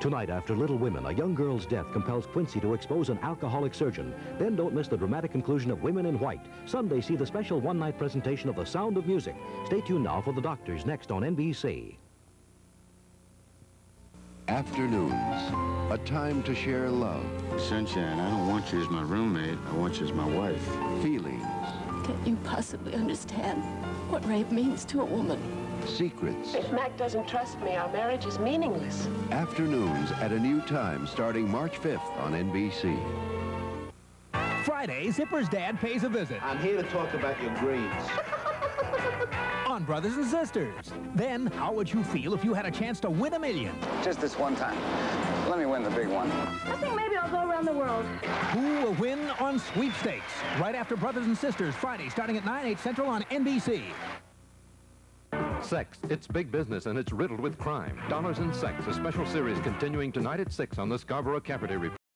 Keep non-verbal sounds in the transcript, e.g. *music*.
Tonight, after Little Women, a young girl's death compels Quincy to expose an alcoholic surgeon. Then don't miss the dramatic conclusion of Women in White. Sunday, see the special one-night presentation of The Sound of Music. Stay tuned now for The Doctors next on NBC. Afternoons, a time to share love, Sunshine, I don't want you as my roommate. I want you as my wife. feelings, Can you possibly understand what rape means to a woman? secrets. If Mac doesn't trust me, our marriage is meaningless. Afternoons at a new time starting March 5th on NBC. Friday, Zipper's dad pays a visit I'm here to talk about your grades. *laughs* on Brothers and Sisters. Then, how would you feel if you had a chance to win a million? Just this one time. Let me win the big one. I think maybe I'll go around the world. Who will win on sweepstakes? Right after Brothers and Sisters, Friday, starting at 9, 8 central on NBC. Sex. It's big business and it's riddled with crime. Dollars and Sex, a special series continuing tonight at 6 on the Scarborough Cafferty Report.